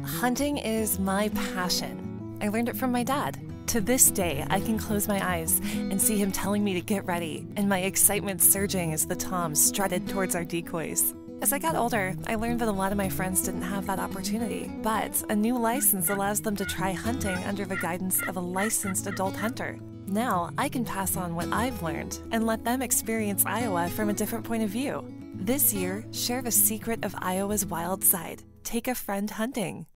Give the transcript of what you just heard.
Hunting is my passion. I learned it from my dad. To this day, I can close my eyes and see him telling me to get ready, and my excitement surging as the Tom strutted towards our decoys. As I got older, I learned that a lot of my friends didn't have that opportunity, but a new license allows them to try hunting under the guidance of a licensed adult hunter. Now, I can pass on what I've learned and let them experience Iowa from a different point of view. This year, share the secret of Iowa's wild side. Take a friend hunting.